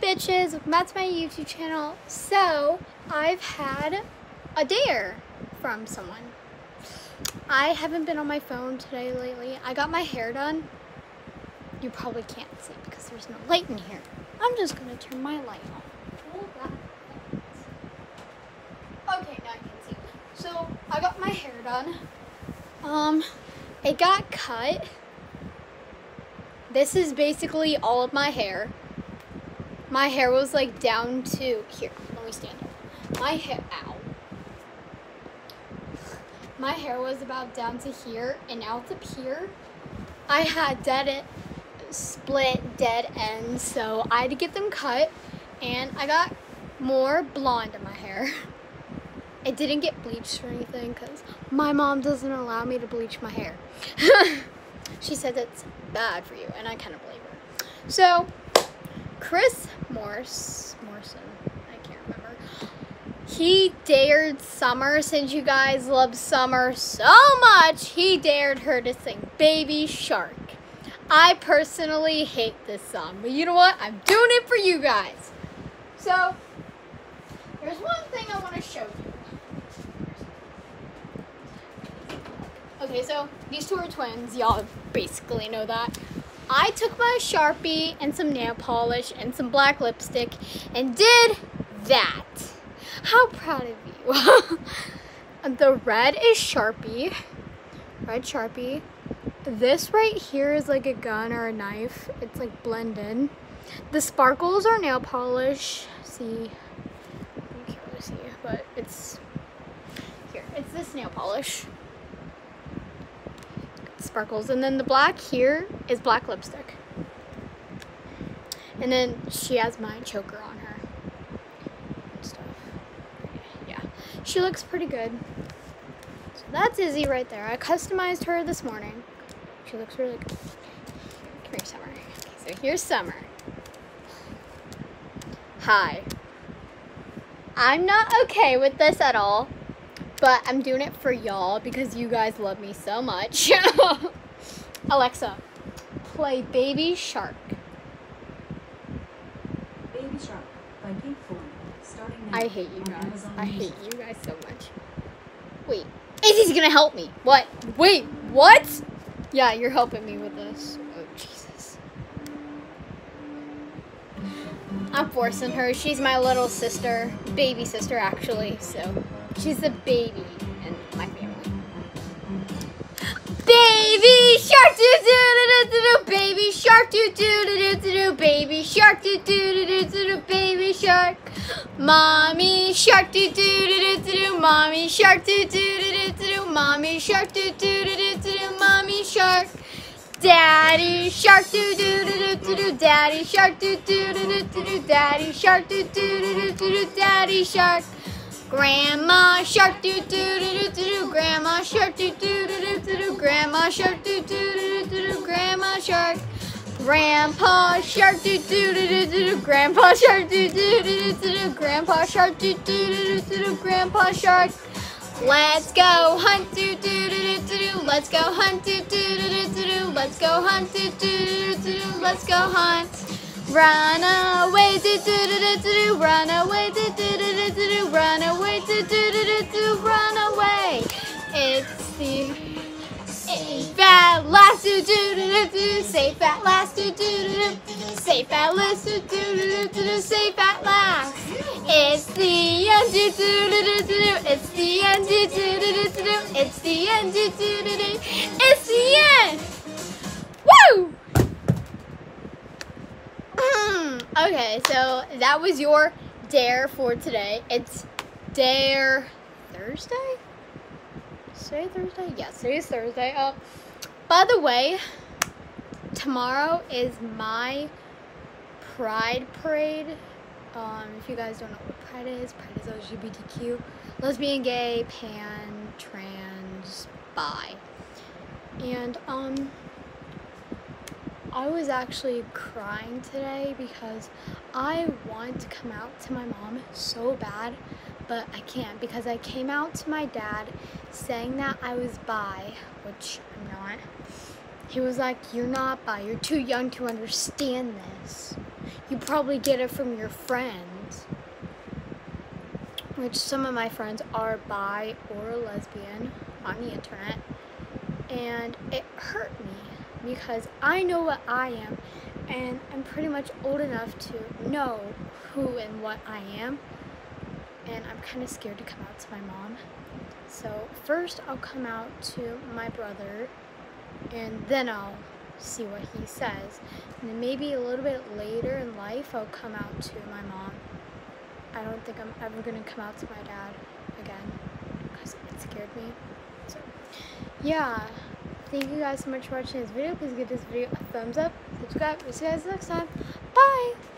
bitches, to my YouTube channel. So, I've had a dare from someone. I haven't been on my phone today lately. I got my hair done. You probably can't see because there's no light in here. I'm just gonna turn my light on. Okay, now I can see. So, I got my hair done. Um, it got cut. This is basically all of my hair. My hair was like down to here. Let me stand up. My hair, ow. My hair was about down to here, and now it's up here. I had dead, split dead ends, so I had to get them cut, and I got more blonde in my hair. It didn't get bleached or anything because my mom doesn't allow me to bleach my hair. she says it's bad for you, and I kind of believe her. So, Chris Morse, Morrison, I can't remember. He dared Summer, since you guys love Summer so much, he dared her to sing Baby Shark. I personally hate this song, but you know what? I'm doing it for you guys. So, there's one thing I want to show you. Okay, so these two are twins. Y'all basically know that. I took my Sharpie and some nail polish and some black lipstick and did that. How proud of you. the red is Sharpie. Red Sharpie. This right here is like a gun or a knife. It's like blended. The sparkles are nail polish. See, you can't really see, but it's here. It's this nail polish sparkles. And then the black here is black lipstick. And then she has my choker on her. Stuff. Yeah. She looks pretty good. So that's Izzy right there. I customized her this morning. She looks really good. Come here, Summer. Okay, so here's Summer. Hi. I'm not okay with this at all. But I'm doing it for y'all because you guys love me so much. Alexa, play Baby Shark. Baby Shark by Pink Floyd. Starting now I hate you guys. Amazon I hate you guys so much. Wait, Izzy's gonna help me. What? Wait, what? Yeah, you're helping me with this. Oh, Jesus. I'm forcing her. She's my little sister. Baby sister, actually. So, she's a baby in my family. Baby shark doo doo doo doo doo baby shark doo doo doo doo doo baby shark doo doo doo doo doo doo baby shark mommy shark doo doo doo doo doo mommy shark doo doo doo doo doo mommy shark doo doo doo doo doo mommy shark Daddy shark doo doo doo doo doo daddy shark doo doo doo doo doo daddy shark doo doo doo doo doo daddy shark Grandma shark doo doo doo doo doo grandma shark doo doo doo doo doo grandma shark doo doo doo doo doo grandma shark Grandpa shark doo doo doo doo doo grandpa shark doo doo doo doo doo grandpa shark doo doo doo doo doo grandpa shark Let's go hunt doo doo doo doo doo let's go hunt doo doo doo doo doo let's go hunt doo doo doo doo let's go hunt Run away, do do do do do do. Run away, do do do do. Safe at last, do do do do. Safe at last, do do do do do. Safe at last. It's the end, do do do do do. It's the end, do do do do do. It's the end, do do do do. It's the end. Woo! Mm, okay, so that was your dare for today. It's dare Thursday? Today Thursday? Yes, today's Thursday. Oh, by the way, tomorrow is my Pride Parade. Um, if you guys don't know what Pride is, Pride is LGBTQ, lesbian, gay, pan, trans, bi. And, um, I was actually crying today because I want to come out to my mom so bad, but I can't because I came out to my dad saying that I was bi, which I'm not. He was like, You're not bi, you're too young to understand this. you probably get it from your friends. Which some of my friends are bi or lesbian on the internet. And it hurt me because I know what I am and I'm pretty much old enough to know who and what I am. And I'm kind of scared to come out to my mom. So first I'll come out to my brother and then I'll see what he says. And then maybe a little bit later in life I'll come out to my mom. I don't think I'm ever gonna come out to my dad again because it scared me. So yeah. Thank you guys so much for watching this video. Please give this video a thumbs up, subscribe. we'll See you guys next time. Bye!